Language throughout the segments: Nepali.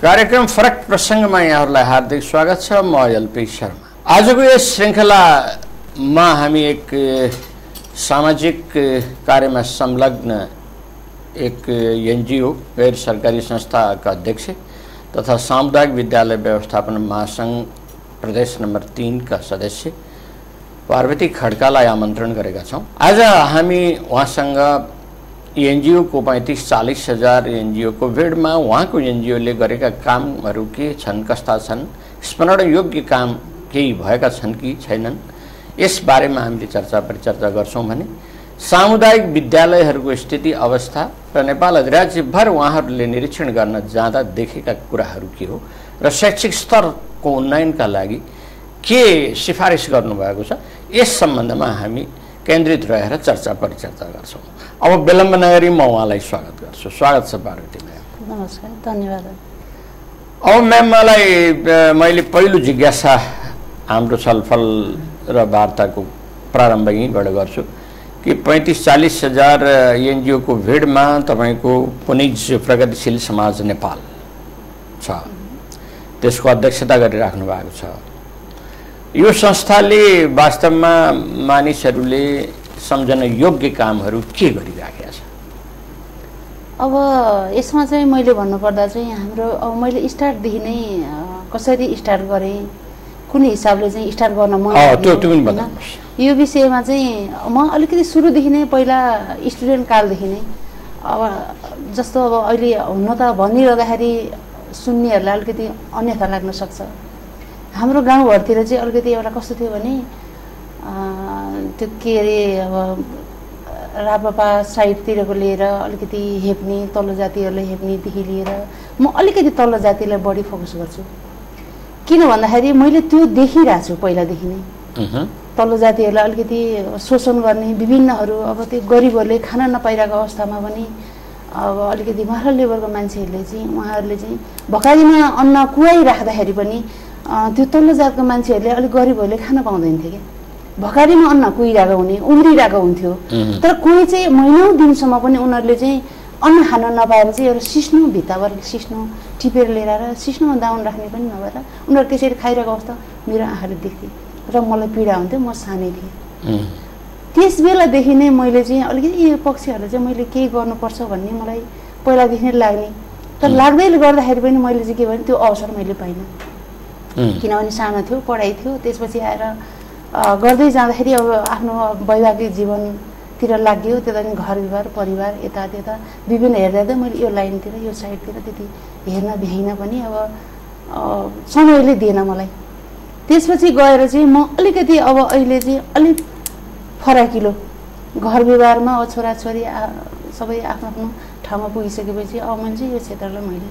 कार्यक्रम फरक प्रसङ्गमा यहाँहरूलाई हार्दिक स्वागत है छ। म एलपी शर्मा। आजको यस श्रृङ्खलामा हामी एक सामाजिक कार्यमा संलग्न एक एनजिओ, गैर सरकारी संस्थाका अध्यक्ष तथा सामुदायिक विद्यालय व्यवस्थापन महासङ्घ प्रदेश नम्बर तिनका सदस्य पार्वती खड्कालाई आमन्त्रण गरेका छौँ। आज हामी उहाँसँग एनजिओको पैँतिस चालिस हजार एनजिओको भिडमा उहाँको एनजिओले गरेका कामहरू के छन् कस्ता छन् स्मरण योग्य काम केही भएका छन् कि छैनन् यसबारेमा हामीले चर्चा परिचर्चा गर्छौँ भने सामुदायिक विद्यालयहरूको स्थिति अवस्था र नेपाल राज्यभर उहाँहरूले निरीक्षण गर्न जाँदा देखेका कुराहरू के हो र शैक्षिक स्तरको उन्नयनका लागि के सिफारिस गर्नुभएको छ यस सम्बन्धमा हामी केन्द्रित रहेर चर्चा परिचर्चा गर्छौँ। अब विलम्ब नगरी म उहाँलाई स्वागत गर्छु। स्वागत छ पार्वती म्याम। नमस्कार धन्यवाद। अब म्याम मलाई मैले पहिलो जिज्ञासा हाम्रो छलफल र वार्ताको प्रारम्भ यहीँबाट गर्छु कि पैँतिस चालिस हजार एनजिओको भिडमा तपाईँको पुनिज प्रगतिशील समाज नेपाल छ। त्यसको अध्यक्षता गरिराख्नु भएको छ। यो संस्थाले वास्तवमा मानिसहरूले सम्झन योग्य कामहरू के गरिराखेका छ अब यसमा चाहिँ मैले भन्नुपर्दा चाहिँ हाम्रो अब मैले स्टार्टदेखि नै कसरी स्टार्ट गरेँ कुन हिसाबले चाहिँ स्टार्ट गर्न मन होइन? यो विषयमा चाहिँ म अलिकति सुरुदेखि नै पहिला स्टुडेन्ट कालदेखि नै अब जस्तो अब अहिले हुन त भनिरहँदाखेरि सुन्नेहरूलाई अलिकति अन्यथा लाग्न सक्छ। हाम्रो गाउँघरतिर चाहिँ अलिकति एउटा कस्तो थियो भने त्यो के अरे अब रापापा साइडतिरको लिएर अलिकति हेप्ने तल्लो जातिहरूले हेप्नेदेखि लिएर म अलिकति तल्लो जातिलाई बढी फोकस गर्छु। किन भन्दाखेरि मैले त्यो देखिरहेको छु पहिलादेखि नै। तल्लो जातिहरूलाई अलिकति शोषण गर्ने विभिन्नहरू अब त्यो गरिबहरूले खाना नपाइरहेको अवस्थामा पनि अब अलिकति माथि लेभलको मान्छेहरूले चाहिँ उहाँहरूले चाहिँ भकारीमा अन्न कुहाइराख्दाखेरि पनि त्यो तल्लो जातको मान्छेहरूले अलिक गरिबहरूले खान पाउँदैन थियो क्या भकारीमा अन्न कुहिरहेको हुने उम्रिरहेको हुन्थ्यो। तर कोही चाहिँ महिनौ दिनसम्म पनि उनीहरूले चाहिँ अन्न खान नपाएर चाहिँ एउटा सिस्नो भित्ताबाट सिस्नो टिपेर लिएर आएर सिस्नोमा दाउन राख्ने पनि नभएर उनीहरू त्यसरी खाइरहेको अवस्था मेरो आँखाले देख्थेँ र मलाई पीडा हुन्थ्यो म सानै थिएँ। त्यस बेलादेखि नै मैले चाहिँ अलिकति यो पक्षहरू चाहिँ मैले केही गर्नुपर्छ भन्ने मलाई पहिलादेखि नै लाग्ने। तर लाग्दै गर्दाखेरि पनि मैले चाहिँ के भने त्यो अवसर मैले पाइनँ। किनभने सानो थियो पढाइ थियो त्यसपछि आएर गर्दै जाँदाखेरि अब आफ्नो वैवाहिक जीवनतिर लाग्यो त्यता घर विवाह परिवार यता त्यता विभिन्न हेर्दा हेर्दै मैले यो लाइनतिर यो साइडतिर त्यति हेर्न भ्याइनँ पनि अब समयले दिएन मलाई। त्यसपछि गएर चाहिँ म अलिकति अब अहिले चाहिँ अलिक फराकिलो। घर व्यवहारमा छोराछोरी सबै आफ्नो आफ्नो ठाउँमा पुगिसकेपछि अब मैले चाहिँ यो क्षेत्रलाई मैले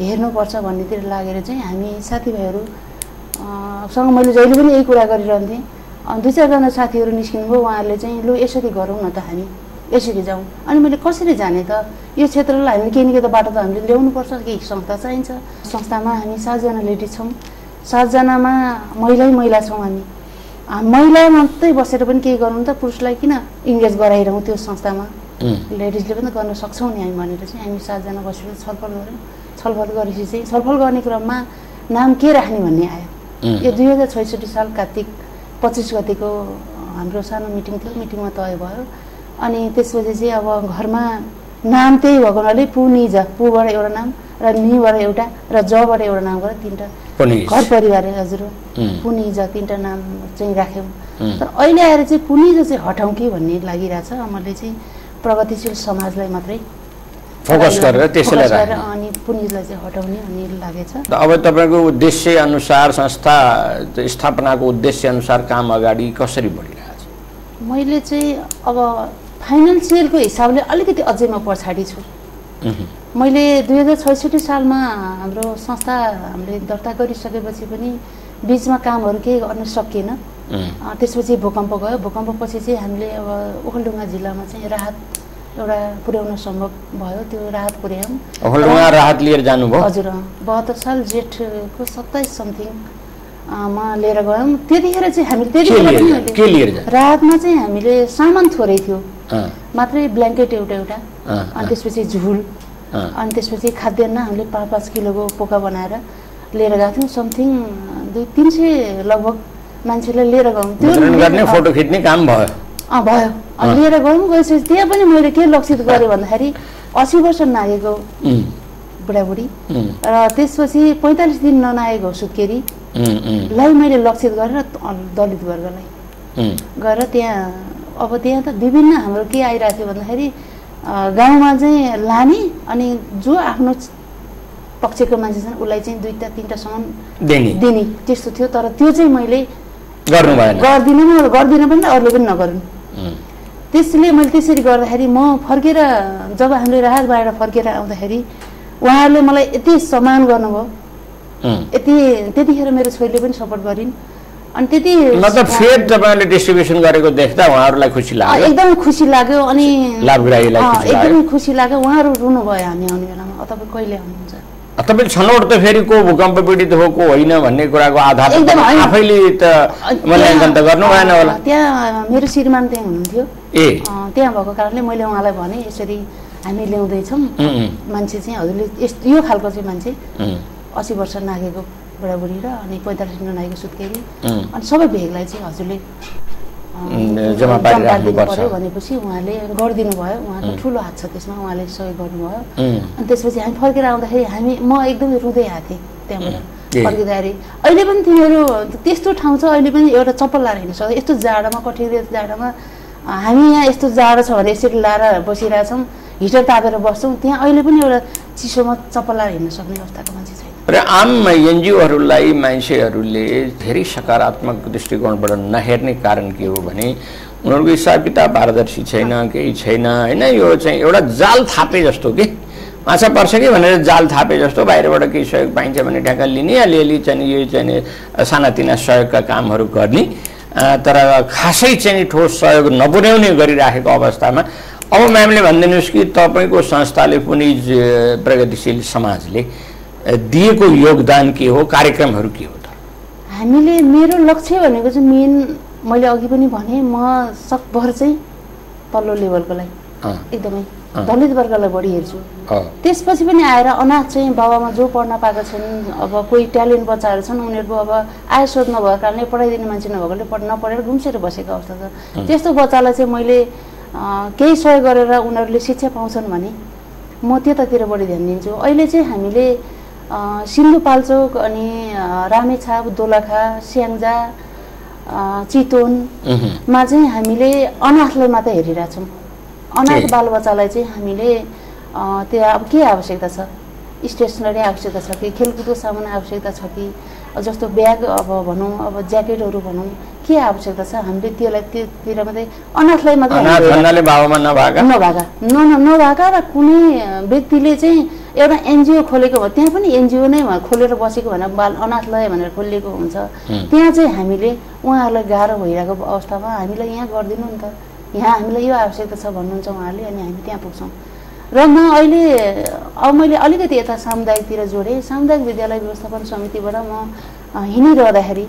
हेर्नुपर्छ भन्नेतिर लागेर चाहिँ हामी साथीभाइहरू अँ, सँग मैले जहिले पनि यही कुरा गरिरहन्थेँ। अनि दुई चारजना साथीहरू निस्किनु भयो उहाँहरूले चाहिँ लु यसरी गरौँ न त हामी यसरी जाउँ। अनि मैले कसरी जाने त? यो क्षेत्रलाई हामीले केही न केही त बाटो त हामीले ल्याउनुपर्छ केही संस्था चाहिन्छ। संस्थामा हामी सातजना लेडिज छौँ। सातजनामा महिलै महिला छौँ हामी। महिला मात्रै बसेर पनि केही गरौँ त पुरुषलाई किन इङ्गेज गराइरहँ त्यो संस्थामा? लेडिजले पनि गर्न सक्छौँ नि हामी भनेर चाहिँ हामी सातजना बसेर छलफल गऱ्यौँ। छलफल गरेपछि चाहिँ छलफल गर्ने क्रममा नाम के राख्ने भन्ने आयो. यो दुई हजार छैसठी साल कार्तिक पच्चिस गतिको हाम्रो सानो मिटिङ थियो मिटिङमा तय भयो अनि त्यसपछि चाहिँ अब घरमा नाम त्यही भएको हुनाले पुनिज पुबाट एउटा नाम र निबाट एउटा र जबाट एउटा नाम गरेर तिनवटा। घर परिवार हजुर. पुनिज तिनवटा नाम चाहिँ राख्यौँ. तर अहिले आएर चाहिँ पुनिज चाहिँ हटाउँ कि भन्ने लागिरहेछ मैले चाहिँ प्रगतिशील समाजलाई मात्रै फोकस गरेर त्यसैलाई अनि पुनिजलाई चाहिँ हटाउने भन्ने लागेछ त अब तपाईँको उद्देश्य अनुसार संस्था स्थापनाको उद्देश्य अनुसार काम अगाडि कसरी बढिरहेको छ? मैले चाहिँ अब फाइनेन्सियलको हिसाबले अलिकति अझै म पछाडि छु। मैले दुई हजार छैसठी सालमा हाम्रो संस्था हामीले दर्ता गरिसकेपछि पनि बिचमा कामहरू केही गर्न सकिएन। त्यसपछि भूकम्प गयो। भूकम्पपछि चाहिँ हामीले अब ओखलडुङ्गा जिल्लामा चाहिँ राहत एउटा पुर्याउन सम्भव भयो त्यो राहत पुर्यायौँ। राहत लिएर जानुभयो? हजुर। बहत्तर साल जेठको सत्ताइस समथिङ मा लिएर गयौँ। त्यतिखेर चाहिँ हामीले के त्यतिखेर? राहतमा चाहिँ हामीले सामान थोरै थियो। मात्रै ब्ल्याङ्केट एउटा एउटा। अनि त्यसपछि झुल। अनि त्यसपछि खाद्यान्न हामीले पाँच पाँच किलोको पोका बनाएर लिएर गएको थियौँ। समथिङ दुई तिन सय लगभग मान्छेलाई लिएर गयौँ। अँ, फोटो खिच्ने काम भयो। अँ भयो। लिएर गयौँ गएपछि त्यहाँ पनि मैले के लक्षित गरेँ भन्दाखेरि असी वर्ष नागेको बुढाबुढी। र त्यसपछि पैँतालिस दिन ननागेको सुत्केरी उम्, उम्, लाई मैले लक्षित गरेर दलित वर्गलाई गएर त्यहाँ अब त्यहाँ त विभिन्न हाम्रो के आइरहेको थियो भन्दाखेरि गाउँमा चाहिँ लाने अनि जो आफ्नो पक्षको मान्छे छन् उसलाई चाहिँ दुईवटा तिनवटासम्म दिने। दिने त्यस्तो थियो। तर त्यो चाहिँ मैले गर्दिनँ गर्दिनँ पनि अरूले पनि नगरून्। त्यसले मैले त्यसरी गर्दाखेरि म फर्केर जब हामीले राहतबाट फर्केर आउँदाखेरि उहाँहरूले मलाई यति सम्मान गर्नुभयो। यति त्यतिखेर मेरो छोरीले पनि सपोर्ट गरिन्। अनि त्यति मतलब फेरि तपाईँले डिस्ट्रिब्युसन गरेको देख्दा उहाँहरूलाई खुसी लाग्यो? एकदमै खुसी लाग्यो अनि एकदमै खुसी लाग्यो। उहाँहरू रुनु भयो हामी आउने बेलामा "अ, तपाईँ कहिले आउनुहुन्छ। तपाईँले छनौट त फेरि को भूकम्प पीडित हो को होइन भन्ने कुराको आधार। आफैले त मूल्याङ्कन त गर्नु भएन होला त्यहाँ मेरो श्रीमान त्यहाँ हुनुहुन्थ्यो ए त्यहाँ भएको कारणले मैले उहाँलाई भने यसरी हामी ल्याउँदैछौँ मान्छे चाहिँ हजुरले यस्तो यो खालको चाहिँ मान्छे असी वर्ष नागेको बुढाबुढी र अनि पैँतालिस नागेको सुत्केरी। अनि सबै भेगलाई चाहिँ हजुरले जम्मा पारिराख्नु दिनु पर्छ। पर्यो भनेपछि उहाँले गरिदिनु भयो। उहाँको ठुलो हात छ त्यसमा उहाँले सहयोग गर्नुभयो। अनि त्यसपछि हामी फर्केर आउँदाखेरि हामी म एकदमै रुँदै आएको थिएँ त्यहाँबाट। फर्किँदाखेरि अहिले पनि तिमीहरू त्यस्तो ठाउँ छ अहिले पनि एउटा चप्पल लाएर हिँड्नु सक्छ। यस्तो जाडोमा कठिन जाडोमा हामी यहाँ यस्तो जाडो छ भने यसरी लाएर बसिरहेछौँ हिटर तापेर बस्छौँ। त्यहाँ अहिले पनि एउटा चिसोमा चप्पल लाएर हिँड्न सक्ने अवस्थाको मान्छे छैन र आम एनजिओहरूलाई मान्छेहरूले धेरै सकारात्मक दृष्टिकोणबाट नहेर्ने कारण के हो भने उनीहरूको हिसाब किताब पारदर्शी छैन केही छैन होइन? यो चाहिँ एउटा जाल थापे जस्तो के? माछा पर्छ कि भनेर जाल थापे जस्तो बाहिरबाट केही सहयोग पाइन्छ भने ठ्याक्क लिने अलिअलि चाहिँ यो चाहिँ सानातिना सहयोगका कामहरू गर्ने तर खासै चाहिँ ठोस सहयोग नपुर्याउने गरिराखेको अवस्थामा अब म्यामले भनिदिनुहोस् कि तपाईँको संस्थाले कुनै प्रगतिशील समाजले दिएको योगदान के हो कार्यक्रमहरू के हो त? हामीले मेरो लक्ष्य भनेको चाहिँ मेन मैले अघि पनि भने म सकभर चाहिँ तल्लो लेभलकोलाई अँ, एकदमै। दलित वर्गलाई बढी हेर्छु। त्यसपछि पनि आएर अनाथ चाहिँ बाबामा जो पढ्न पाएको छन् अब कोही ट्यालेन्ट बच्चाहरू छन् उनीहरूको अब आय स्रोत नभएको कारणले पढाइदिने मान्छे नभएकोले पढ नपढेर घुम्सेर बसेको अवस्था छ। त्यस्तो बच्चालाई चाहिँ मैले केही सहयोग गरेर उनीहरूले शिक्षा पाउँछन् भने म त्यतातिर बढी ध्यान दिन्छु। अहिले चाहिँ हामीले सिन्धुपाल्चोक अनि रामेछाप दोलखा स्याङ्जा अँ, चितवन उहुँ, मा चाहिँ हामीले अनाथलाई मात्र हेरिरहेछौँ अनाथ। बालबच्चालाई चाहिँ हामीले त्यहाँ अब के आवश्यकता छ? स्टेसनरी आवश्यकता छ कि खेलकुदको सामान आवश्यकता छ कि? जस्तो ब्याग अब भनौँ अब ज्याकेटहरू भनौँ के आवश्यकता छ? हामीले त्यसलाई त्योतिर मात्रै अनाथलाई मात्रै नभएका र कुनै व्यक्तिले चाहिँ एउटा एनजिओ खोलेको भयो त्यहाँ पनि एनजिओ नै खोलेर बसेको भनेर बाल अनाथलय भनेर खोलिएको हुन्छ। त्यहाँ चाहिँ हामीले उहाँहरूलाई गाह्रो भइरहेको अवस्थामा हामीलाई यहाँ गरिदिनु नि त। यहाँ हामीलाई यो आवश्यकता छ भन्नुहुन्छ उहाँहरूले अनि हामी त्यहाँ पुग्छौँ। र म अहिले अब मैले अलिकति यता सामुदायिकतिर जोडेँ। सामुदायिक विद्यालय व्यवस्थापन समितिबाट म हिँडिरहँदाखेरि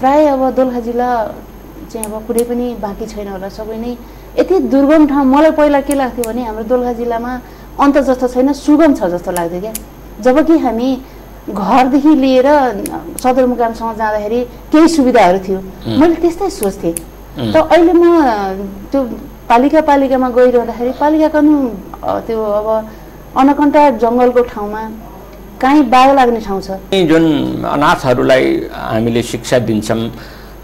प्राय अब दोलखा जिल्ला चाहिँ अब कुनै पनि बाँकी छैन होला। सबै नै यति दुर्गम ठाउँ। मलाई पहिला के लाग्थ्यो भने हाम्रो दोलखा जिल्लामा अन्त जस्तो छैन सुगम छ जस्तो लाग्थ्यो क्या। जबकि हामी घरदेखि लिएर सदरमुकामसम्म जाँदाखेरि केही सुविधाहरू थियो। मैले त्यस्तै सोच्थेँ. त अहिले म त्यो पालिका पालिकामा गइरहँदाखेरि पालिकाको नि त्यो अब अनकन्टा जङ्गलको ठाउँमा काहीँ बाघ लाग्ने ठाउँ छ। जुन अनाथहरूलाई हामीले शिक्षा दिन्छौँ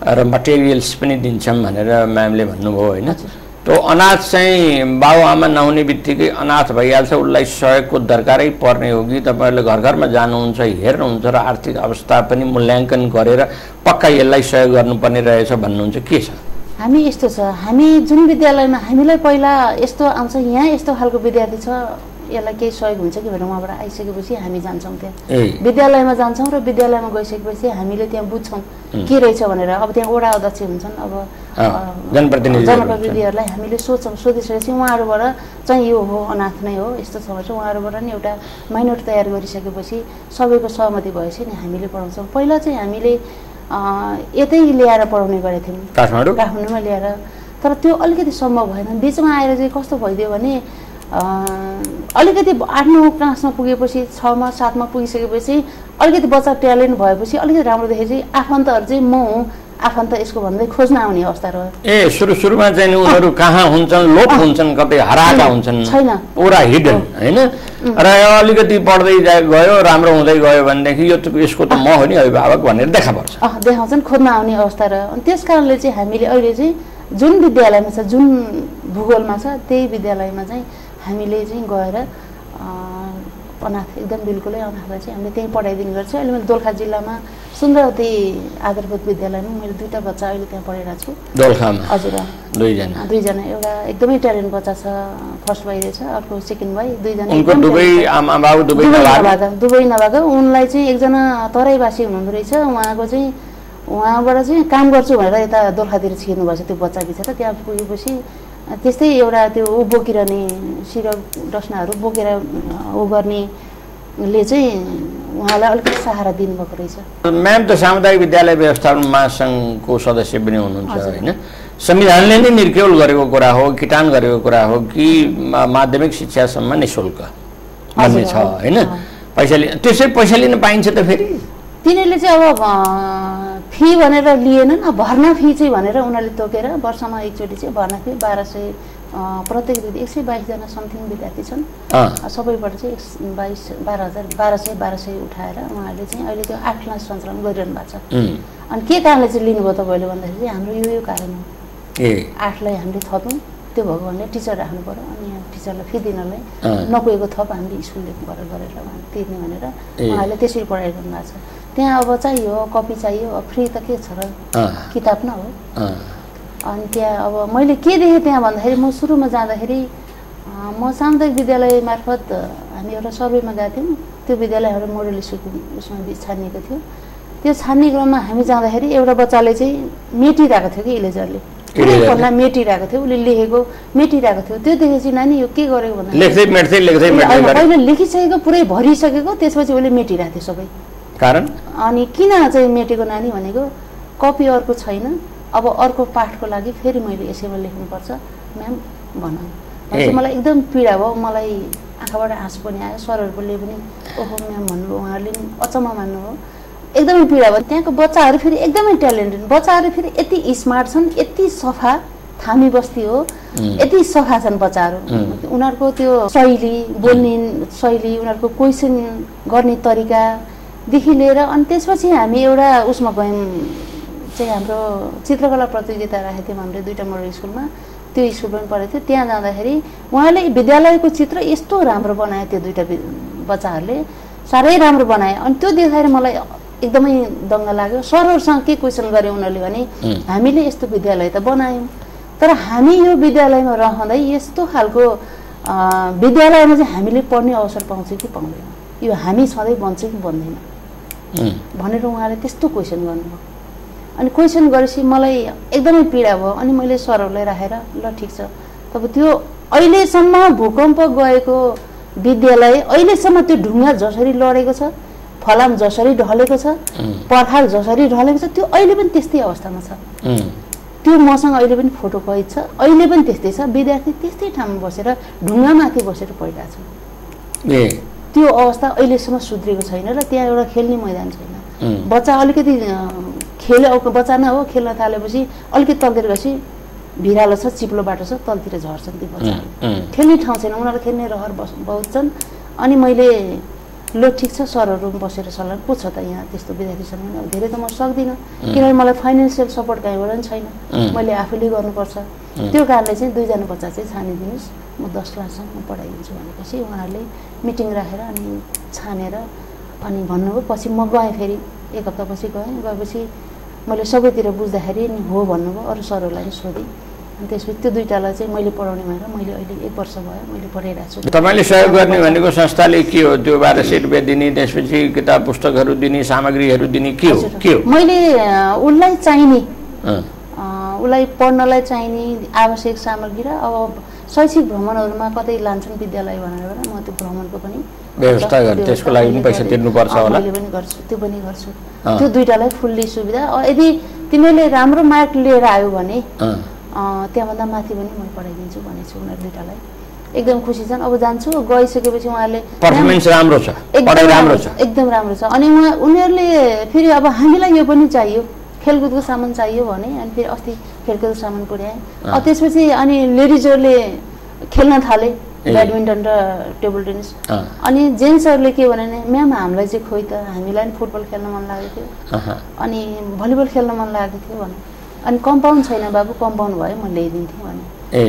र मटेरियल्स पनि दिन्छौँ भनेर म्यामले भन्नुभयो होइन। त्यो अनाथ चाहिँ बाबुआमा नहुने बित्तिकै अनाथ भइहाल्छ। उसलाई सहयोगको दरकारै पर्ने हो कि तपाईँहरूले घर घरमा जानुहुन्छ हेर्नुहुन्छ र आर्थिक अवस्था पनि मूल्याङ्कन गरेर पक्का यसलाई सहयोग गर्नुपर्ने रहेछ भन्नुहुन्छ। के छ? हामी यस्तो छ। हामी जुन विद्यालयमा हामीलाई पहिला यस्तो आउँछ यहाँ यस्तो खालको विद्यार्थी छ। यसलाई केही सहयोग हुन्छ कि भनेर उहाँबाट आइसकेपछि हामी जान्छौँ त्यहाँ। विद्यालयमा जान्छौँ र विद्यालयमा गइसकेपछि हामीले त्यहाँ बुझ्छौँ के रहेछ भनेर। अब त्यहाँ वडा अध्यक्ष हुन्छन् अब जनप्रतिनिधिहरूलाई हामीले सोध्छौँ सोधिसकेपछि उहाँहरूबाट चाहिँ यो हो अनाथ नै हो यस्तो समस्या उहाँहरूबाट नि एउटा माइनोट तयार गरिसकेपछि सबैको सहमति भएपछि नि हामीले पढाउँछौँ। पहिला चाहिँ हामीले यतै ल्याएर पढाउने गरेका थियौँ। काठमाडौँ? काठमाडौँमा ल्याएर। तर त्यो अलिकति सम्भव भएन। बिचमा आएर चाहिँ कस्तो भइदियो भने अलिकति आठ नौ क्लासमा पुगेपछि छमा सातमा पुगिसकेपछि अलिकति बच्चा ट्यालेन्ट भएपछि अलिकति राम्रो देखेपछि आफन्तहरू चाहिँ म हुँ आफन्त यसको भन्दै खोज्न आउने अवस्था रह्यो। ए सुरु सुरुमा चाहिँ उनीहरू कहाँ हुन्छन् लोप हुन्छन् कतै हराएका हुन्छन् छैन। पुरा हिडन होइन? र अलिकति पढ्दै गयो राम्रो हुँदै गयो भनेदेखि यो त- यसको त म हो नि अभिभावक भनेर देखा पर्छ देखाउँछन् खोज्न आउने अवस्था रह्यो। अनि त्यस कारणले चाहिँ हामीले अहिले चाहिँ जुन विद्यालयमा छ जुन भूगोलमा छ त्यही विद्यालयमा चाहिँ हामीले चाहिँ गएर अँ, अनाथ एकदम बिल्कुलै अनाथलाई चाहिँ हामीले त्यहीँ पढाइदिने गर्छौँ। अहिले मैले दोलखा जिल्लामा सुन्दरवती आधारभूत विद्यालयमा मैले दुईवटा बच्चा अहिले त्यहाँ पढाइरहेको छु। दोलखामा? हजुर। दुईजना? दुईजना। एउटा एकदमै ट्यालेन्ट बच्चा छ फर्स्ट भाइ रहेछ अर्को सेकेन्ड भाइ दुईजना दुवै दुबई नभएको उनलाई चाहिँ एकजना तराईवासी हुनुहुँदो रहेछ। उहाँको चाहिँ उहाँबाट चाहिँ काम गर्छु भनेर यता दोलखातिर छिर्नु भएको छ त्यो बच्चा बिचरा त्यहाँ पुगेपछि त्यस्तै एउटा त्यो ऊ बोकिरहने सिरक डस्नाहरू बोकेर ऊ गर्नेले चाहिँ उहाँलाई अलिकति सहारा दिनुभएको रहेछ। म्याम त सामुदायिक विद्यालय व्यवस्थापन महासङ्घको सदस्य पनि हुनुहुन्छ। होइन? संविधानले नै निर्केल गरेको कुरा हो किटान गरेको कुरा हो कि माध्यमिक शिक्षासम्म नि शुल्क? भन्ने छ होइन। पैसा लि त्यसै पैसा लिन पाइन्छ त फेरि? तिनीहरूले चाहिँ अब फी भनेर लिएनन् भर्ना फी चाहिँ भनेर उनीहरूले तोकेर वर्षमा एकचोटि चाहिँ भर्ना फी बाह्र सय प्रत्येक विद्या एक सय बाइसजना समथिङ विद्यार्थी छन्। सबैबाट चाहिँ एक बाइस बाह्र हजार बाह्र सय बाह्र सय उठाएर उहाँहरूले चाहिँ अहिले त्यो आठ क्लास सञ्चालन गरिरहनु भएको छ। अनि के कारणले चाहिँ लिनुभयो तपाईँले भन्दाखेरि चाहिँ हाम्रो यो यो कारण हो। आठलाई हामीले थप्यौँ त्यो भएको भने टिचर राख्नु पऱ्यो अनि यहाँ टिचरलाई फी दिनलाई। नपुगेको थप हामीले स्कुलले गरेर उहाँले तिर्ने भनेर। उहाँले त्यसरी पढाइरहनु भएको छ। त्यहाँ अब चाहियो कपी चाहियो फ्री त के छ र? किताब न हो। अनि त्यहाँ अब मैले के देखेँ त्यहाँ भन्दाखेरि म सुरुमा जाँदाखेरि म सामुदायिक विद्यालय मार्फत हामी एउटा सर्वेमा गएको थियौँ। त्यो विद्यालय एउटा मोडल स्कुलको उसमा छानिएको थियो। त्यो छान्ने क्रममा हामी जाँदाखेरि एउटा बच्चाले चाहिँ मेटिरहेको थियो कि इलेजरले? पन्ना मेटिरहेको थियो उसले लेखेको मेटिरहेको थियो। त्यो देखेपछि नानी यो के गरेको भन्दा पहिला लेखिसकेको पुरै भरिसकेको त्यसपछि उसले मेटिरहेको थियो सबै। कारण? अनि किन चाहिँ मेटेको नानी भनेको कपी अर्को छैन अब अर्को पाठको लागि फेरि मैले यसैमा लेख्नुपर्छ म्याम भन। मलाई एकदम पीडा भयो मलाई आँखाबाट आँसु पनि आयो सरहरूले पनि ओहो म्याम भन्नुभयो उहाँहरूले पनि अचम्म मान्नुभयो। एकदमै पीडा भयो। त्यहाँको बच्चाहरू फेरि एकदमै ट्यालेन्टेड। बच्चाहरू फेरि यति स्मार्ट छन् यति सफा थामी बस्ती हो. यति सफा छन् बच्चाहरू. उनीहरूको त्यो शैली बोल्ने शैली उनीहरूको क्वेसन गर्ने तरिकादेखि लिएर अनि त्यसपछि हामी एउटा उसमा गयौँ। चाहिँ हाम्रो चित्रकला प्रतियोगिता राखेको थियौँ हामीले दुइटा मोडल स्कुलमा त्यो स्कुल पनि पढेको थियो। त्यहाँ जाँदाखेरि उहाँले विद्यालयको चित्र यस्तो राम्रो बनायो त्यो दुइटा बच्चाहरूले। साह्रै राम्रो बनायो। अनि त्यो देखाएर मलाई एकदमै दङ्ग लाग्यो। सरहरूसँग के क्वेसन गरे उनीहरूले भने. हामीले यस्तो विद्यालय त बनायौँ। तर हामी यो विद्यालयमा रहँदै यस्तो खालको विद्यालयमा चाहिँ हामीले पढ्ने अवसर पाउँछौँ कि पाउँदैनौँ। यो हामी सधैँ बन्छौँ कि बन्दैन। भनेर उहाँले त्यस्तो क्वेसन गर्नुभयो। अनि क्वेसन गरेपछि मलाई एकदमै पीडा भयो। अनि मैले सरहरूलाई राखेर ल ठिक छ। तब त्यो अहिलेसम्म भूकम्प गएको विद्यालय अहिलेसम्म त्यो ढुङ्गा जसरी लडेको छ फलाम जसरी ढलेको छ पर्खाल जसरी ढलेको छ त्यो अहिले पनि त्यस्तै अवस्थामा छ। त्यो मसँग अहिले पनि फोटो कैद छ। अहिले पनि त्यस्तै छ। विद्यार्थी त्यस्तै ठाउँमा बसेर ढुङ्गामाथि बसेर पढिरहेको छ त्यो अवस्था अहिलेसम्म सुध्रिएको छैन र त्यहाँ एउटा खेल्ने मैदान छैन। बच्चा अलिकति खेल बच्चा नै हो खेल्न थालेपछि अलिकति तलतिर गएपछि भिरालो छ चिप्लो बाटो छ तलतिर झर्छन् ती बच्चाहरू। खेल्ने ठाउँ छैन उनीहरू खेल्ने रहर बस बहुत छन् अनि मैले ल ठिक छ सरहरू बसेर सल्लाह को छ त यहाँ त्यस्तो विद्यार्थीसँग पनि अब धेरै त म सक्दिनँ। किनभने मलाई फाइनेन्सियल सपोर्ट कहीँबाट पनि छैन. मैले आफूले गर्नुपर्छ। त्यो कारणले चाहिँ दुईजना बच्चा चाहिँ छानिदिनुहोस्। म दस क्लाससम्म पढाइदिन्छु भनेपछि उहाँहरूले मिटिङ राखेर अनि छानेर अनि भन्नुभयो। पछि म गएँ फेरि। एक हप्तापछि गएँ। गएपछि मैले सबैतिर बुझ्दाखेरि नि हो भन्नुभयो। अरू सरहरूलाई पनि सोधेँ। अनि त्यसपछि त्यो दुइटालाई चाहिँ मैले पढाउने भएर मैले अहिले एक वर्ष भयो मैले पढाइरहेको छु। तपाईँले सहयोग गर्ने भनेको संस्थाले के हो? त्यो बाह्र सय रुपियाँ दिने त्यसपछि किताब पुस्तकहरू दिने सामग्रीहरू दिने के हो। के हो? मैले उसलाई चाहिने। उसलाई पढ्नलाई चाहिने आवश्यक सामग्री र अब शैक्षिक भ्रमणहरूमा कतै लान्छन् विद्यालय भनेर म त्यो भ्रमणको पनि व्यवस्था व्यवस्था त्यसको लागि पनि पैसा। तिर्नुपर्छ होला। मैले पनि गर्छु त्यो पनि गर्छु। त्यो दुइटालाई फुल्ली सुविधा। यदि तिमीले राम्रो मार्क लिएर आयो भने त्यहाँभन्दा माथि पनि म पढाइदिन्छु भनेको छु उनीहरू दुइटालाई एकदम खुसी छन्। अब जान्छु। गइसकेपछि उहाँहरूले पर्फर्मेन्स राम्रो छ। पढाइ राम्रो छ। एकदम राम्रो छ। अनि उहाँ उनीहरूले फेरि अब हामीलाई यो पनि चाहियो। खेलकुदको सामान चाहियो भने अनि फेरि अस्ति खेलकुदको सामान पुर्याएँ त्यसपछि अनि लेडिजहरूले खेल्न थाले। ब्याडमिन्टन र टेबल टेनिस। अनि जेन्ट्सहरूले के भने म्याम हामीलाई चाहिँ खोइ त हामीलाई पनि फुटबल खेल्न मन लागेको थियो। अनि भलिबल खेल्न मन लागेको थियो भने। अनि कम्पाउन्ड छैन बाबु कम्पाउन्ड भयो म ल्याइदिन्थेँ भने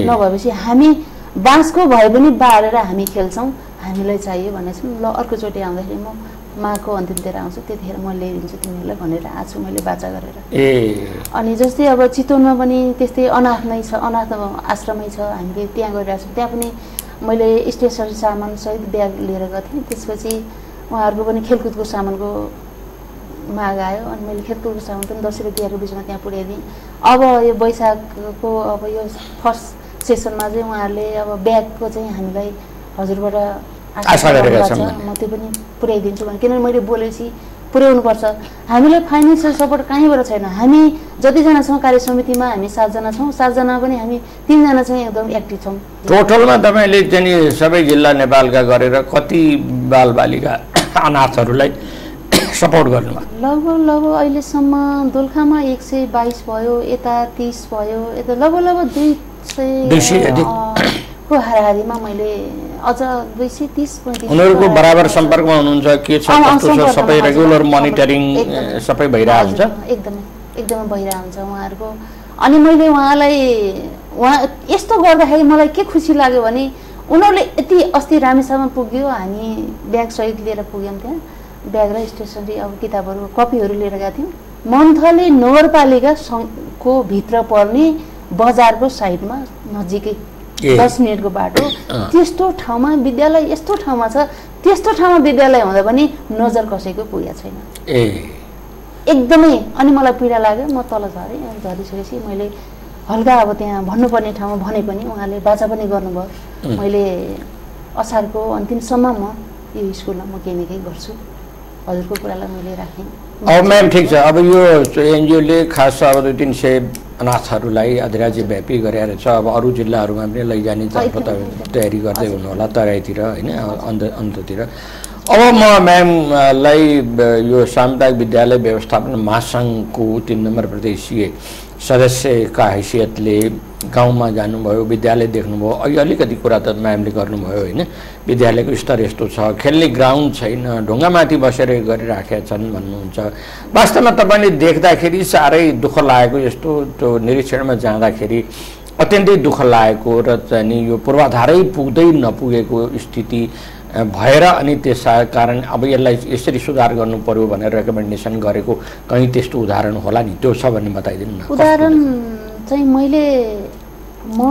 नभएपछि हामी बाँसको भए पनि बारेर हामी खेल्छौँ हामीलाई चाहियो भनेपछि ल अर्कोचोटि आउँदाखेरि म माघको अन्तिमतिर आउँछु त्यतिखेर म ल्याइदिन्छु तिमीहरूलाई भनेर आएको छु मैले बाचा गरेर। अनि जस्तै अब चितवनमा पनि त्यस्तै अनाथ नै छ अनाथ आश्रमै छ हामीले त्यहाँ गइरहेको छौँ। त्यहाँ पनि मैले स्टेसनरी सामान सहित ब्याग लिएर गएको थिएँ। त्यसपछि उहाँहरूको पनि खेलकुदको सामानको माग आयो अनि मैले खेलकुदको सामान पनि दसैँ र तिहारको बिचमा त्यहाँ पुर्याइदिएँ अब यो वैशाखको अब यो फर्स्ट सेसनमा चाहिँ उहाँहरूले अब ब्यागको चाहिँ हामीलाई हजुरबाट आशा गरेका छ। म त्यो पनि पुर्याइदिन्छु भने किनभने मैले बोलेपछि पुर्याउनुपर्छ हामीलाई फाइनेन्सियल सपोर्ट कहीँबाट छैन। हामी जतिजना छौँ कार्य समितिमा हामी सातजना छौँ। सातजना पनि हामी तिनजना चाहिँ एकदम एक्टिभ छौँ। टोटलमा तपाईँले चाहिँ सबै जिल्ला नेपालका गरेर कति बालबालिका अनाथहरूलाई सपोर्ट गर्नुभयो लगभग लगभग अहिलेसम्म दोलखामा एक सय बाइस भयो यता तिस भयो यता लगभग लगभग दुई सय को हाराहारीमा मैले अझ दुई सय तिस उनीहरूको बराबर सम्पर्कमा हुनुहुन्छ के छ सबै रेगुलर मोनिटरिङ। सबै भइरहेको हुन्छ? एकदमै एकदमै भइरहेको हुन्छ उहाँहरूको। अनि मैले उहाँलाई उहाँ यस्तो गर्दाखेरि मलाई के खुसी लाग्यो भने उनीहरूले यति अस्ति रामेछापमा पुग्यो हामी ब्याग सहित लिएर पुग्यौँ त्यहाँ। ब्याग र स्टेसनरी अब किताबहरू कपीहरू लिएर गएको थियौँ। मन्थली नगरपालिका सङ्घ- को भित्र पर्ने बजारको साइडमा नजिकै। दस मिनटको बाटो। त्यस्तो ठाउँमा विद्यालय यस्तो ठाउँमा छ त्यस्तो ठाउँमा विद्यालय हुँदा पनि नजर कसैको पुगेको छैन। एकदमै अनि मलाई पीडा लाग्यो। म तल झरेँ झरिसकेपछि मैले हल्का अब त्यहाँ भन्नुपर्ने ठाउँमा भने पनि उहाँले बाचा पनि गर्नुभयो. मैले असारको अन्तिमसम्म म यो स्कुलमा म केही न केही गर्छु। हजुरको कुरालाई मैले राखेँ। अब म्याम ठिक छ। अब यो एनजिओले खास अब दुई तिन सय अनाथहरूलाई अधिराज्यव्यापी गरेर छ। अब अरू जिल्लाहरूमा पनि लैजाने तयारी गर्दै हुनु होला तराईतिर होइन अन्त अन्ततिर। अब म म्यामलाई यो सामुदायिक विद्यालय व्यवस्थापन महासङ्घको तिन नम्बर प्रदेशीय सदस्यका हैसियतले गाउँमा जानुभयो विद्यालय देख्नुभयो अहिले अलिकति कुरा त म्यामले गर्नुभयो होइन। विद्यालयको स्तर यस्तो छ खेल्ने ग्राउन्ड छैन ढुङ्गामाथि बसेर गरिराखेका छन् भन्नुहुन्छ। वास्तवमा तपाईँले देख्दाखेरि साह्रै दुःख लागेको यस्तो त्यो निरीक्षणमा जाँदाखेरि अत्यन्तै दुःख लागेको र चाहिँ यो पूर्वाधारै पुग्दै नपुगेको स्थिति भएर अनि त्यस कारण अब यसलाई यसरी सुधार गर्नु पर्यो भनेर रेकमेन्डेसन गरेको कहीँ त्यस्तो उदाहरण होला नि? त्यो छ भने बताइदिनु न। उदाहरण चाहिँ मैले म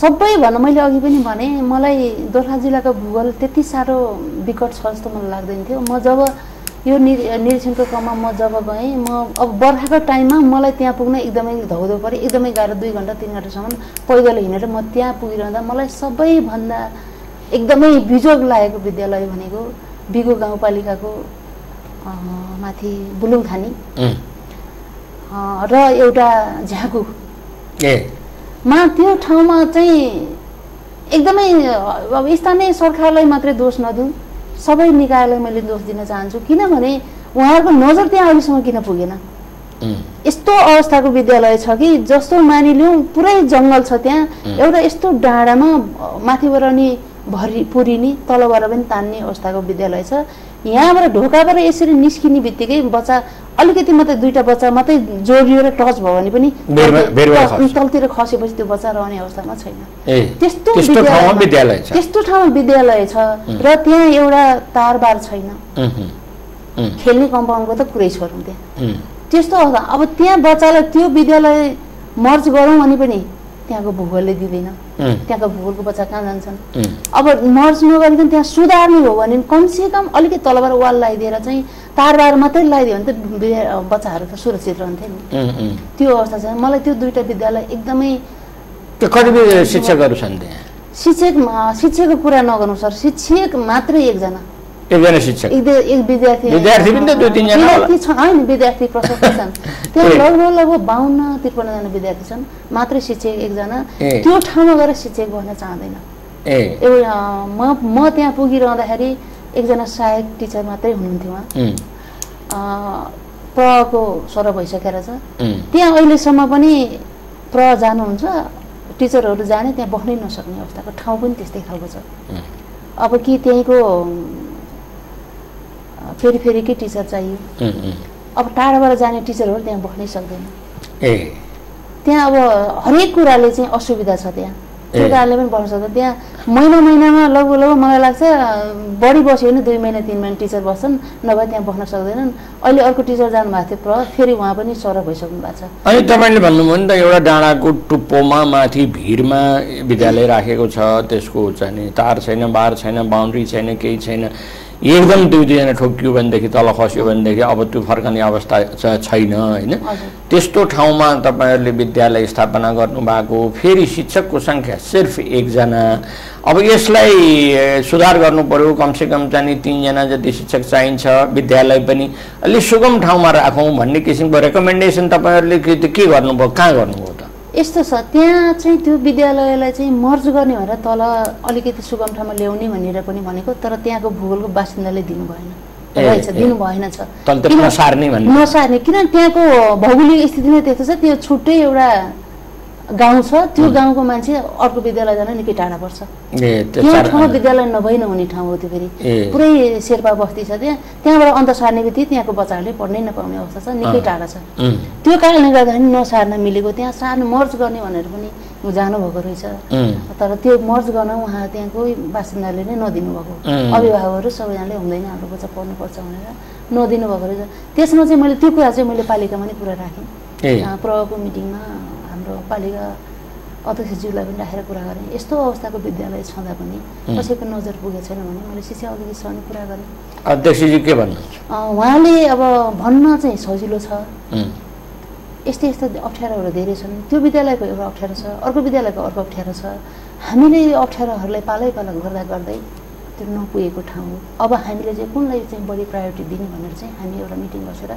सबै भनौँ मैले अघि पनि भने मलाई दोलखा जिल्लाको भूगोल त्यति साह्रो विकट छ जस्तो मलाई लाग्दैन थियो। म जब यो निर निरीक्षणको क्रममा म जब गएँ म अब बर्खाको टाइममा मलाई त्यहाँ पुग्न एकदमै धौधो पऱ्यो। एकदमै गाह्रो दुई घन्टा तिन घन्टासम्म पैदल हिँडेर म त्यहाँ पुगिरहँदा मलाई सबैभन्दा एकदमै बिजोग लागेको विद्यालय भनेको बिगो गाउँपालिकाको माथि अँ, र एउटा झ्याकु मा त्यो ठाउँमा चाहिँ एकदमै अब स्थानीय सरकारलाई मात्रै दोष नदिउँ सबै निकायलाई मैले दोष दिन चाहन्छु। किनभने उहाँहरूको नजर त्यहाँ अहिलेसम्म किन पुगेन? यस्तो अवस्थाको विद्यालय छ कि जस्तो मानिलिउँ पुरै जङ्गल छ त्यहाँ. एउटा यस्तो डाँडामा माथिबाट नि भरि पुरिने तलबाट पनि तान्ने अवस्थाको विद्यालय छ। यहाँबाट ढोकाबाट यसरी निस्किने बित्तिकै बच्चा अलिकति मात्रै दुईवटा बच्चा मात्रै जोडियो र टच भयो भने पनि। तलतिर खसेपछि त्यो बच्चा रहने अवस्थामा छैन। त्यस्तो त्यस्तो ठाउँमा विद्यालय छ। त्यस्तो ठाउँमा विद्यालय छ र त्यहाँ एउटा तारबार छैन। खेल्ने कम्पाउन्डको त कुरै छोडौँ त्यहाँ। त्यस्तो अवस्था। अब त्यहाँ बच्चालाई त्यो विद्यालय मर्ज गरौँ भने पनि त्यहाँको भूगोलले दिँदैन। त्यहाँको भूगोलको बच्चा कहाँ जान्छन्? अब मर्ज नगरिकन त्यहाँ सुधार्ने हो भने कमसेकम अलिकति तलबाट वाल लगाइदिएर चाहिँ तारबार मात्रै लगाइदियो भने त बच्चाहरू त सुरक्षित रहन्थे नि। त्यो अवस्था छ। मलाई त्यो दुइटा विद्यालय एकदमै शिक्षकहरू छन् त्यहाँ? शिक्षक शिक्षकको कुरा नगर्नु सर। शिक्षक मात्रै एकजना। एकजना शिक्षक विद्यार्थी विद्यार्थी पनि त दुई तिनजना। विद्यार्थी छन् होइन विद्यार्थी प्रशस्त छन् त्यहाँ। लगभग लगभग बाहन्न त्रिपन्नजना विद्यार्थी छन् मात्रै शिक्षक एकजना। त्यो ठाउँमा गएर शिक्षक भन्न चाहँदैन ए एउटा म म त्यहाँ पुगिरहँदाखेरि एकजना सहायक टिचर मात्रै हुनुहुन्थ्यो उहाँ प्रको सर भइसकेर छ त्यहाँ अहिलेसम्म पनि प्र जानुहुन्छ टिचरहरू जाने त्यहाँ बस्नै नसक्ने अवस्थाको ठाउँ पनि त्यस्तै खालको छ अब कि त्यहीँको फेरि फेरिकै टिचर चाहियो। अब टाढाबाट जाने टिचरहरू त्यहाँ बस्नै सक्दैन। ए। त्यहाँ अब हरेक कुराले चाहिँ असुविधा छ त्यहाँ। कारणले पनि बस्न सक्दैन त्यहाँ महिना महिनामा लगभग लगभग मलाई लाग्छ बढी बस्यो भने दुई महिना तिन महिना टिचर बस्छन् नभए त्यहाँ बस्न सक्दैनन्। अहिले अर्को टिचर जानुभएको थियो प्र फेरि उहाँ पनि सर भइसक्नु भएको छ। अनि तपाईँले भन्नुभयो नि त एउटा डाँडाको टुप्पोमा माथि भिरमा विद्यालय राखेको छ त्यसको चाहिँ नि तार छैन बार छैन बााउन्ड्री छैन केही छैन। एकदम दुई दुईजना ठोकियो भनेदेखि तल खस्यो भनेदेखि अब त्यो फर्कने अवस्था छैन होइन? त्यस्तो ठाउँमा तपाईँहरूले विद्यालय स्थापना गर्नुभएको फेरि शिक्षकको सङ्ख्या सिर्फ एकजना। अब यसलाई सुधार गर्नु पर्यो। कमसेकम चाहिँ तिनजना जति शिक्षक चाहिन्छ विद्यालय पनि अलिक सुगम ठाउँमा राखौँ भन्ने किसिमको रेकमेन्डेसन तपाईँहरूले के गर्नुभयो कहाँ गर्नुभयो त? यस्तो छ त्यहाँ चाहिँ त्यो विद्यालयलाई चाहिँ मर्ज गर्ने भनेर तल अलिकति सुगम ठाउँमा ल्याउने भनेर पनि भनेको तर त्यहाँको भूगोलको बासिन्दाले दिनु भएन। रहेछ। दिनु भएन छ। नसार्ने किनभने त्यहाँको भौगोलिक स्थिति नै त्यस्तो छ त्यो छुट्टै एउटा गाउँ छ त्यो गाउँको मान्छे अर्को विद्यालय जान निकै टाढा पर्छ। त्यो ठाउँ विद्यालय नभई नहुने ठाउँ हो त्यो फेरि। पुरै शेर्पा बस्ती छ त्यहाँ। त्यहाँबाट अन्त सार्ने बित्तिकै त्यहाँको बच्चाहरूले पढ्नै नपाउने अवस्था छ निकै। टाढा छ। त्यो कारणले गर्दाखेरि नसार्न मिलेको त्यहाँ सार्नु मर्ज गर्ने भनेर पनि जानुभएको रहेछ। तर त्यो मर्ज गर्न उहाँ त्यहाँको बासिन्दाले नै नदिनु भएको। उम्. अभिभावकहरू सबैजनाले हुँदैन हाम्रो बच्चा पढ्नुपर्छ भनेर नदिनु भएको रहेछ। त्यसमा चाहिँ मैले त्यो कुरा चाहिँ मैले पालिकामा नै कुरा राखेँ। प्रको मिटिङमा हाम्रो पालिका अध्यक्षज्यूलाई पनि राखेर कुरा गरेँ यस्तो अवस्थाको विद्यालय छँदा पनि. कसैको नजर पुगेको छैन भने मैले शिक्षा अध्यक्षसँग कुरा गरेँ। अध्यक्षजी के अँ, उहाँले अब भन्न चाहिँ सजिलो छ। यस्तो यस्तो अप्ठ्यारोहरू धेरै छन्। त्यो विद्यालयको एउटा अप्ठ्यारो छ अर्को विद्यालयको अर्को अप्ठ्यारो छ। हामीले यो अप्ठ्यारोहरूलाई पालै पाला गर्दा गर्दै त्यो नपुगेको ठाउँ हो। अब हामीले चाहिँ कुनलाई चाहिँ बढी प्रायोरिटी दिने भनेर चाहिँ हामी एउटा मिटिङ बसेर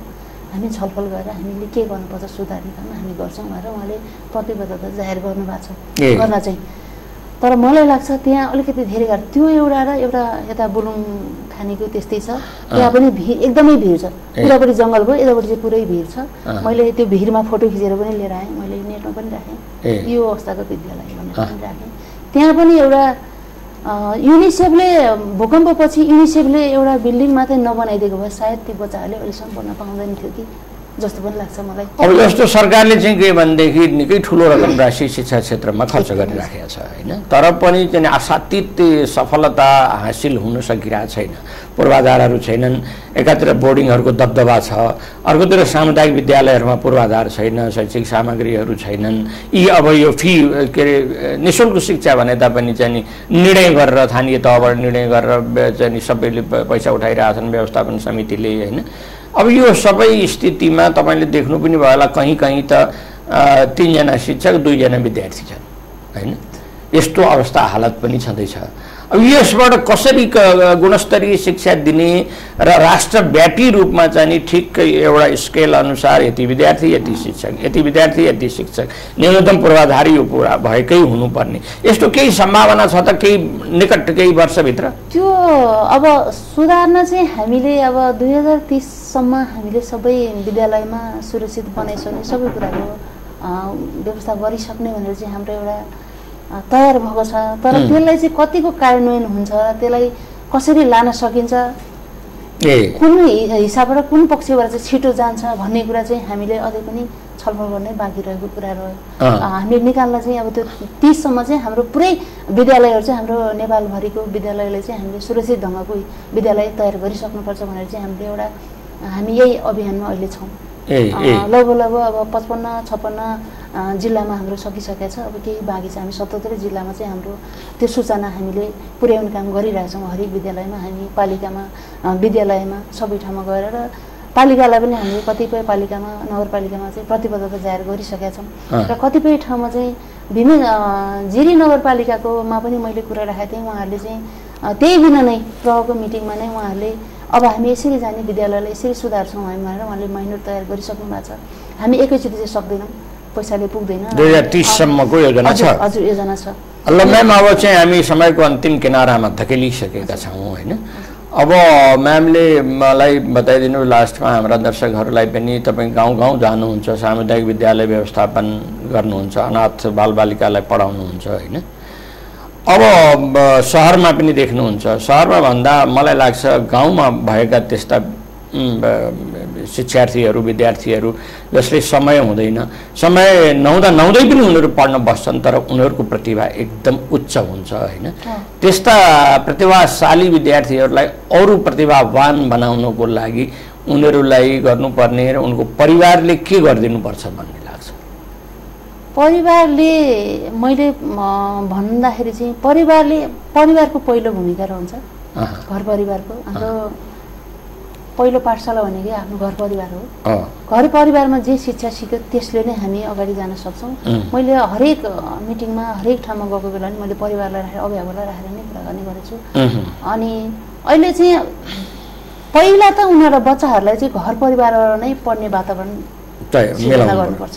हामी छलफल गरेर हामीले के गर्नुपर्छ सुधार्ने काममा हामी गर्छौँ भनेर उहाँले प्रतिबद्धता जाहेर गर्नुभएको छ। गर्न चाहिँ तर मलाई लाग्छ त्यहाँ अलिकति धेरै गाह्रो त्यो एउटा र एउटा यता बुलुङ खानेको त्यस्तै छ त्यहाँ पनि भिड एकदमै भिड छ ए। पुरापट्टि जङ्गल भयो यतापट्टि चाहिँ पुरै भिड छ। मैले त्यो भिडमा फोटो खिचेर पनि लिएर आएँ मैले नेटमा पनि राखेँ। यो अवस्थाको विद्यालय भनेर। पनि राखेँ त्यहाँ पनि एउटा युनिसेफले भूकम्पपछि युनिसेफले एउटा बिल्डिङ मात्रै नबनाइदिएको भए सायद ती बच्चाहरूले अहिलेसम्म पढ्न पाउँदैन थियो कि? जस्तो पनि लाग्छ मलाई। अब जस्तो सरकारले चाहिँ के भनेदेखि निकै ठुलो रकम राशि शिक्षा क्षेत्रमा खर्च गरिराखेको छ होइन? तर पनि चाहिँ आशातीत सफलता हासिल हुन सकिरहेको छैन। पूर्वाधारहरू छैनन् एकातिर बोर्डिङहरूको दबदबा छ अर्कोतिर सामुदायिक विद्यालयहरूमा पूर्वाधार छैन शैक्षिक सामग्रीहरू छैनन्। यी अब यो फी के अरे निशुल्क शिक्षा भने तापनि चाहिँ निर्णय गरेर स्थानीय तहबाट निर्णय गरेर चाहिँ सबैले पैसा उठाइरहेछन् व्यवस्थापन समितिले होइन? अब यो सबै स्थितिमा तपाईँले देख्नु पनि भयो होला कहीँ कहीँ त तिनजना शिक्षक दुईजना विद्यार्थी छन् होइन? यस्तो अवस्था हालत पनि छँदैछ। अब यसबाट कसरी गुणस्तरीय शिक्षा दिने र राष्ट्रव्यापी रूपमा चाहिँ नि ठिकै एउटा स्केल अनुसार यति विद्यार्थी यति शिक्षक यति विद्यार्थी यति शिक्षक न्यूनतम पूर्वाधारी यो पुरा भएकै हुनुपर्ने। यस्तो केही सम्भावना छ त केही निकट केही वर्षभित्र? त्यो अब सुधार्न चाहिँ हामीले अब दुई हजार तिससम्म हामीले सबै विद्यालयमा सुरक्षित बनाइसक्ने सबै कुराको व्यवस्था गरिसक्ने भनेर चाहिँ हाम्रो एउटा तयार भएको छ। तर। त्यसलाई चाहिँ कतिको कार्यान्वयन हुन्छ त्यसलाई कसरी लान सकिन्छ? ए। कुन हिसाबबाट कुन पक्षबाट चाहिँ छिटो जान्छ भन्ने कुरा चाहिँ हामीले अझै पनि छलफल गर्नै बाँकी रहेको कुरा रह्यो हामीले निकाल्न चाहिँ अब त्यो तिससम्म चाहिँ हाम्रो पुरै विद्यालयहरू चाहिँ हाम्रो नेपालभरिको विद्यालयले चाहिँ हामीले सुरक्षित ढङ्गको विद्यालय तयार गरिसक्नुपर्छ भनेर चाहिँ हामीले एउटा हामी यही अभियानमा अहिले छौँ। लगभग लगभग अब पचपन्न छप्पन्न जिल्लामा हाम्रो सकिसकेको छ। अब केही बाँकी छ। हामी सतहत्तरै जिल्लामा चाहिँ हाम्रो त्यो सूचना हामीले पुर्याउने काम गरिरहेछौँ हरेक विद्यालयमा हामी पालिकामा विद्यालयमा सबै ठाउँमा गएर र पालिकालाई पनि हामीले कतिपय पालिकामा नगरपालिकामा चाहिँ प्रतिबद्धता जाहेर गरिसकेका छौँ। र कतिपय ठाउँमा चाहिँ विभिन्न अँ, जिरी नगरपालिकाकोमा पनि मैले कुरा राखेको थिएँ। उहाँहरूले चाहिँ त्यही बिना नै प्रहको मिटिङमा नै उहाँहरूले अब हामी यसरी जाने विद्यालयलाई यसरी सुधार्छौँ हामी भनेर उहाँले माइनर तयार गरिसक्नु भएको छ। हामी एकैचोटि चाहिँ सक्दैनौँ। पैसाले पुग्दैन। दुई हजार तिससम्मको योजना छ। हजुर योजना छ। ल म्याम अब चाहिँ हामी समयको अन्तिम किनारामा धकेलिसकेका छौँ होइन? अब म्यामले मलाई बताइदिनु लास्टमा हाम्रा दर्शकहरूलाई पनि तपाईँ गाउँ गाउँ जानुहुन्छ सामुदायिक विद्यालय व्यवस्थापन गर्नुहुन्छ अनाथ बालबालिकालाई पढाउनुहुन्छ होइन? अब सहरमा पनि देख्नुहुन्छ। सहरमा भन्दा मलाई लाग्छ गाउँमा भएका त्यस्ता शिक्षार्थीहरू विद्यार्थीहरू जसले समय हुँदैन। समय नहुँदा नहुँदै पनि उनीहरू पढ्न बस्छन् तर उनीहरूको प्रतिभा एकदम उच्च हुन्छ होइन? त्यस्ता प्रतिभाशाली विद्यार्थीहरूलाई अरू प्रतिभावान बनाउनको लागि उनीहरूलाई गर्नुपर्ने र उनको परिवारले के गरिदिनुपर्छ भन्ने लाग्छ। परिवारले मैले भन्दाखेरि चाहिँ परिवारले परिवारको पहिलो भूमिका रहन्छ। घर परिवारको। हाम्रो पहिलो पाठशाला भनेकै आफ्नो घर परिवार हो? घर परिवारमा जे शिक्षा सिक्यो त्यसले नै हामी अगाडि जान सक्छौँ. मैले हरेक मिटिङमा हरेक ठाउँमा गएको बेला नि मैले परिवारलाई राखेर अभिभावकलाई राखेर नै कुरा गर्ने गरेको छु अनि अहिले चाहिँ पहिला त उनीहरूलाई बच्चाहरूलाई चाहिँ घर परिवारबाट नै पढ्ने वातावरण गर्नुपर्छ।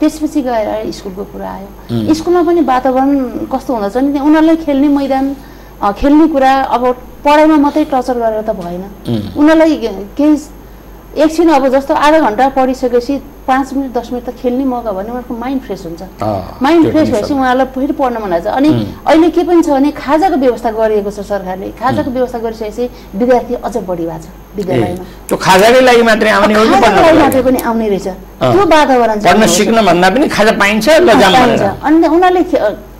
त्यसपछि गएर स्कुलको कुरा आयो. स्कुलमा पनि वातावरण कस्तो हुँदछ नि उनीहरूलाई खेल्ने मैदान खेल्ने कुरा अब पढाइमा मात्रै टचर गरेर त भएन. उनीहरूलाई केही एकछिन अब जस्तो आधा घन्टा पढिसकेपछि पाँच मिनट दस मिनट त खेल्ने मौका भने उनीहरूको माइन्ड फ्रेस हुन्छ माइन्ड फ्रेस भएपछि छ। उहाँहरूलाई फेरि पढ्न मन लाग्छ अनि. अहिले के पनि छ भने खाजाको व्यवस्था गरिएको छ सरकारले खाजाको व्यवस्था गरिसकेपछि विद्यार्थी अझ बढी भएको छ विद्यालयमा त्यो खाजाकै लागि मात्रै आउने हो कि खाजाको पढ्नको लागि लागि? मात्रै पनि आउने रहेछ अँ। त्यो वातावरण चाहिँ पढ्न आउनु सिक्न रहेछ। भन्दा पनि खाजा पाइन्छ ल जाम पाइन्छ भनेर अनि उनीहरूले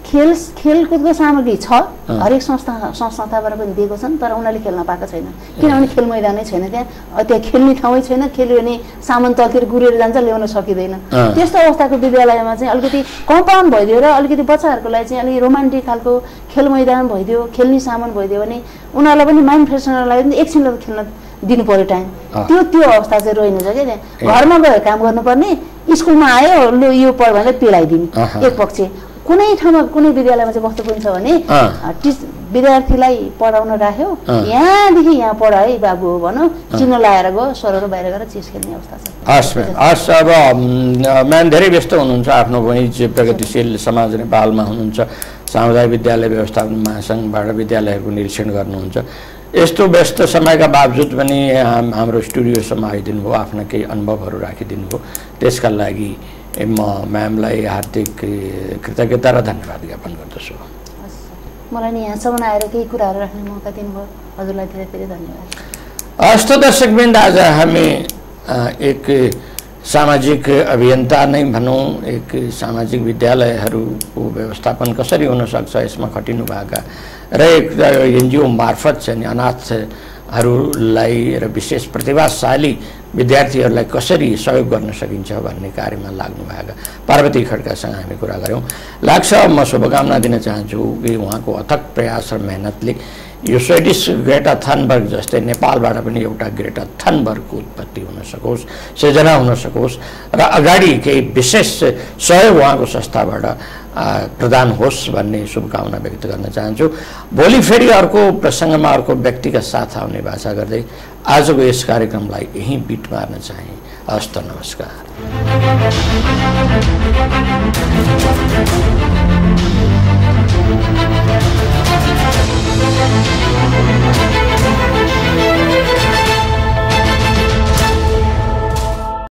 खेल खेलकुदको सामग्री छ हरेक संस्था संस्थाबाट पनि दिएको छन् तर उनीहरूले खेल्न पाएको छैन किनभने खेल मैदानै छैन त्यहाँ त्यहाँ खेल्ने ठाउँै छैन खेल्यो भने सामान तलतिर गुरेर जान्छ ल्याउन सकिँदैन। त्यस्तो अवस्थाको विद्यालयमा चाहिँ अलिकति कम्पाउन्ड भइदियो र अलिकति बच्चाहरूको लागि चाहिँ अलिक रोमान्टिक खालको खेल मैदान भइदियो खेल्ने सामान भइदियो भने उनीहरूलाई पनि माइन्ड फ्रेसनर लागि पनि एकछिनलाई त खेल्न दिनु पर्यो टाइम। त्यो त्यो अवस्था चाहिँ रहेन छ क्या। त्यहाँ घरमा गयो काम गर्नुपर्ने स्कुलमा आयो लु यो पढ भनेर पिलाइदिने अहँ। एक पक्ष कुनै ठाउँमा कुनै विद्यालयमा चाहिँ कस्तो पनि छ भने टिच विद्यार्थीलाई पढाउन राख्यो। यहाँदेखि यहाँ पढ है बाबु हो भनौँ। चिनो लगाएर गयो सरहरू बाहिर गएर चिज खेल्ने अवस्था छ। हस् हस् अब म्याम धेरै व्यस्त हुनुहुन्छ आफ्नो चाहिँ प्रगतिशील समाज नेपालमा हुनुहुन्छ। सामुदायिक विद्यालय व्यवस्थापन महासङ्घबाट विद्यालयहरूको निरीक्षण गर्नुहुन्छ। यस्तो व्यस्त समयका बावजुद पनि हाम- हाम्रो स्टुडियोसम्म आइदिनु भयो आफ्ना केही अनुभवहरू राखिदिनु भयो। त्यसका लागि म म्यामलाई हार्दिक कृतज्ञता र धन्यवाद ज्ञापन गर्दछु। मलाई नि यहाँसम्म आएर केही कुराहरू राख्ने मौका दिनुभयो हजुरलाई धेरै धेरै धन्यवाद हस् त दर्शकवृन्द आज हामी एक सामाजिक अभियन्ता नै भनौँ एक सामाजिक विद्यालयहरूको व्यवस्थापन कसरी हुनसक्छ यसमा खटिनुभएका र एक एनजिओ मार्फत चाहिँ अनाथहरूलाई र विशेष प्रतिभाशाली विद्यार्थीहरूलाई कसरी सहयोग गर्न सकिन्छ भन्ने कार्यमा लाग्नुभएका पार्वती खड्कासँग हामी कुरा गऱ्यौँ। लाग्छ म शुभकामना दिन चाहन्छु कि उहाँको अथक प्रयास र मेहनतले यो स्वेडिस ग्रेटा थनबर्ग जस्तै नेपालबाट पनि एउटा ग्रेटा थनबर्गको उत्पत्ति हुन सकोस् सृजना हुन सकोस् र अगाडि केही विशेष सहयोग उहाँको संस्थाबाट प्रदान होस् भन्ने शुभकामना व्यक्त गर्न चाहन्छु। भोलि फेरि अर्को प्रसङ्गमा अर्को व्यक्तिका साथ आउने भाषा गर्दै आजको यस कार्यक्रमलाई यहीँ बिट मार्न चाहे। हस्त नमस्कार।